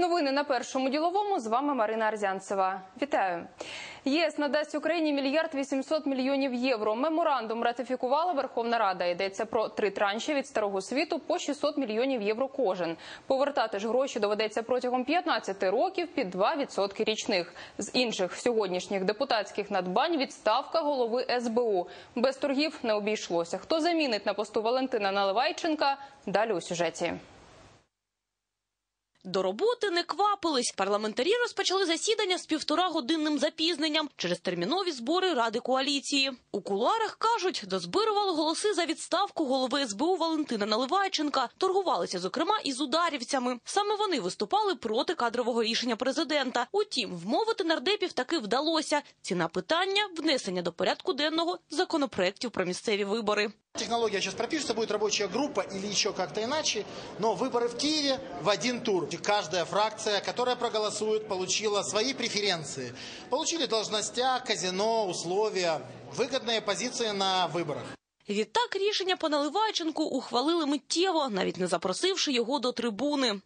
Новини на першому діловому з вами Марина Арзянцева. Вітаю. ЄС надасть Україні мільярд 800 мільйонів євро. Меморандум ратифікувала Верховна Рада. Йдеться про три транші від старого світу по 600 мільйонів євро кожен. Повертати ж гроші доведеться протягом 15 років під 2% річних. З інших сьогоднішніх депутатських надбань відставка голови СБУ. Без торгів не обійшлося. Хто замінить на посту Валентина Наливайченка? Далі у сюжеті. До роботи не квапились. Парламентарі розпочали засідання з півторагодинним запізненням через термінові збори ради коаліції. У кулуарах кажуть, дозбирували голоси за відставку голови СБУ Валентина Наливайченка. Торгувалися зокрема і з ударівцями. Саме вони виступали проти кадрового рішення президента. Утім, вмовити нардепів таки вдалося. Ціна питання внесення до порядку денного законопроєктів про місцеві вибори. Технология сейчас пропишется, будет рабочая группа или еще как-то иначе, но выборы в Киеве в один тур Каждая фракция, которая проголосует, получила свои преференции. Получили должностя, казино, условия, выгодные позиции на выборах. Відтак рішення по Наливайченку ухвалили миттєво, навіть не запросивши його до трибуни.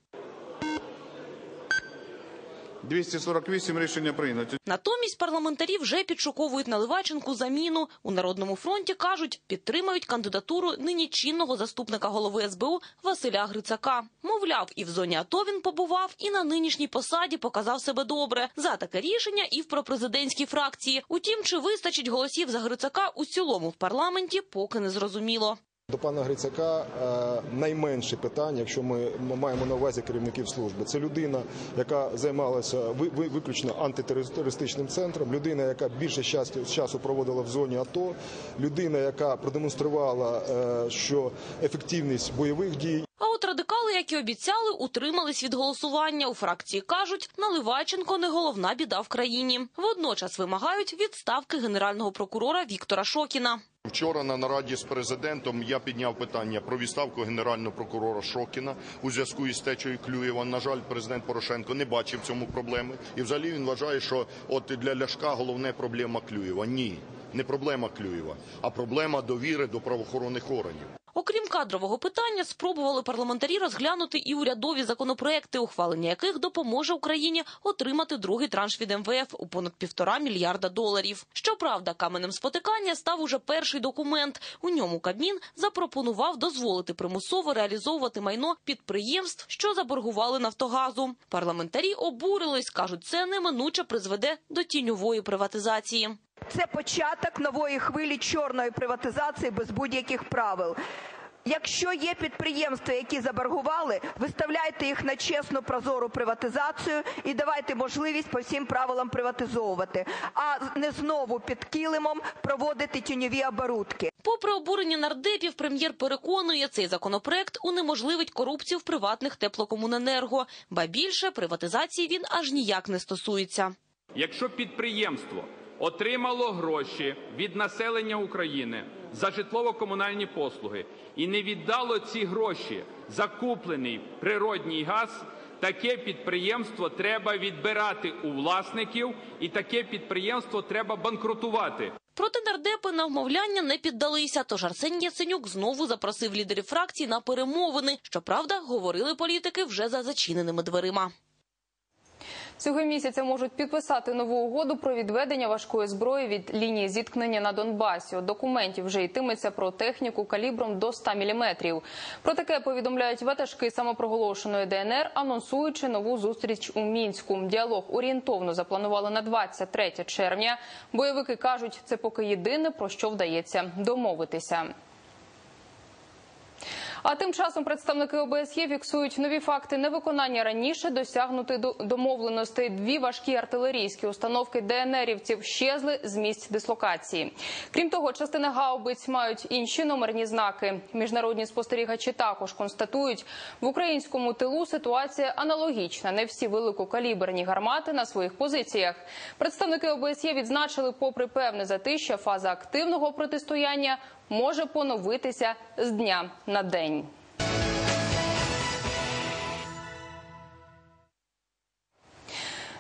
248 рішення прийнято. Натомість парламентарі вже підшуковують Наливайченку заміну. У Народному фронті кажуть, підтримають кандидатуру нині чинного заступника голови СБУ Василя Грицака. Мовляв, і в зоні АТО він побував, і на нинішній посаді показав себе добре. За таке рішення і в пропрезидентській фракції. Утім, чи вистачить голосів за Грицака у цілому в парламенті, поки не зрозуміло. До пана Грицака е, найменше питання, якщо ми маємо на увазі керівників служби. Це людина, яка займалася ви- ви- виключно антитерористичним центром, людина, яка більше часу проводила в зоні АТО, людина, яка продемонструвала, е, що ефективність бойових дій як і обіцяли, утримались від голосування. У фракції кажуть, Наливайченко не головна біда в країні. Водночас вимагають відставки генерального прокурора Віктора Шокіна. Вчора на нараді з президентом я підняв питання про відставку генерального прокурора Шокіна у зв'язку із течею Клюєва. На жаль, президент Порошенко не бачив цьому проблеми. І взагалі він вважає, що от для Ляшка головне проблема Клюєва. Ні, не проблема Клюєва, а проблема довіри до правоохоронних органів. Кадрового питання, спробували парламентарі розглянути і урядові законопроекти, ухвалення яких допоможе Україні отримати другий транш від МВФ у понад півтора мільярда доларів. Щоправда, каменем спотикання став уже перший документ. У ньому Кабмін запропонував дозволити примусово реалізовувати майно підприємств, що заборгували Нафтогазу. Парламентарі обурились, кажуть, це неминуче призведе до тіньової приватизації. Це початок нової хвилі чорної приватизації без будь-яких правил. Якщо є підприємства, які заборгували, виставляйте їх на чесну прозору приватизацію і давайте можливість по всім правилам приватизовувати, а не знову під килимом проводити тіньові оборудки. Попри обурення нардепів, прем'єр переконує, цей законопроект унеможливить корупцію в приватних теплокомуненерго, ба більше приватизації він аж ніяк не стосується. Якщо підприємство отримало гроші від населення України за житлово-комунальні послуги і не віддало ці гроші за куплений природній газ, таке підприємство треба відбирати у власників, і таке підприємство треба банкрутувати. Проте нардепи на вмовляння не піддалися, тож Арсеній Яценюк знову запросив лідерів фракцій на перемовини. Щоправда, говорили політики вже за зачиненими дверима. Цього місяця можуть підписати нову угоду про відведення важкої зброї від лінії зіткнення на Донбасі. У документі вже йтиметься про техніку калібром до 100 мм. Про таке повідомляють ватажки самопроголошеної ДНР, анонсуючи нову зустріч у мінську. Діалог орієнтовно запланували на 23 червня. Бойовики кажуть, це поки єдине про що вдається домовитися. А тим часом представники ОБСЄ фіксують нові факти невиконання раніше досягнутих до- домовленостей. Дві важкі артилерійські установки ДНРівців щезли з місць дислокації. Крім того, частина гаубиць мають інші номерні знаки. Міжнародні спостерігачі також констатують, в українському тилу ситуація аналогічна. Не всі великокаліберні гармати на своїх позиціях. Представники ОБСЄ відзначили, попри певне затища, фаза активного протистояння може поновитися з дня на день.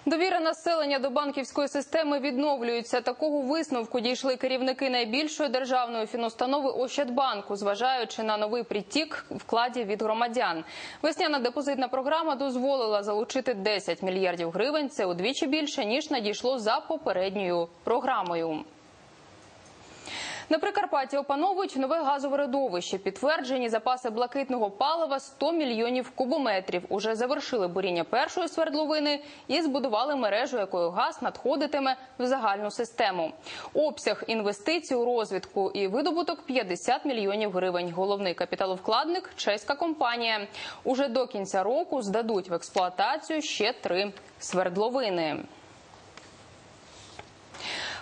Довіра населення до банківської системи відновлюється. Такого висновку дійшли керівники найбільшої державної фінустанови Ощадбанку, зважаючи на новий притік вкладів від громадян. Весняна депозитна програма дозволила залучити 10 мільярдів гривень. Це удвічі більше ніж надійшло за попередньою програмою. На Прикарпатті опановують нове газове родовище. Підтверджені запаси блакитного палива 100 мільйонів кубометрів. Уже завершили буріння першої свердловини і збудували мережу, якою газ надходитиме в загальну систему. Обсяг інвестицій у розвідку і видобуток 50 мільйонів гривень. Головний капіталовкладник чеська компанія. Уже до кінця року здадуть в експлуатацію ще три свердловини.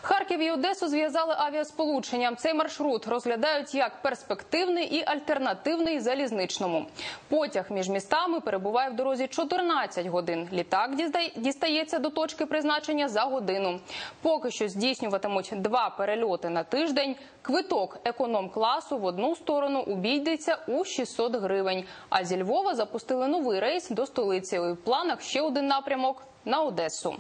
Харків і Одесу зв'язали авіасполученням. Цей маршрут розглядають як перспективний і альтернативний залізничному. Потяг між містами перебуває в дорозі 14 годин. Літак дістається до точки призначення за годину. Поки що здійснюватимуть два перельоти на тиждень. Квиток економ-класу в одну сторону обійдеться у 600 гривень. А зі Львова запустили новий рейс до столиці. У планах ще один напрямок на Одесу.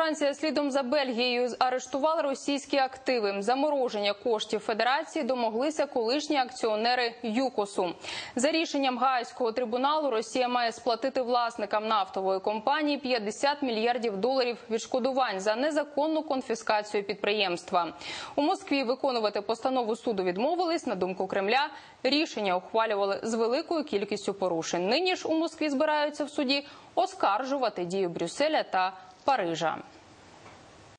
Франція слідом за Бельгією арештувала російські активи. Замороження коштів федерації домоглися колишні акціонери ЮКОСу. За рішенням Гаазького трибуналу Росія має сплатити власникам нафтової компанії 50 мільярдів доларів відшкодувань за незаконну конфіскацію підприємства. У Москві виконувати постанову суду відмовились. На думку Кремля рішення ухвалювали з великою кількістю порушень. Нині ж у Москві збираються в суді оскаржувати дію Брюсселя та Парижа.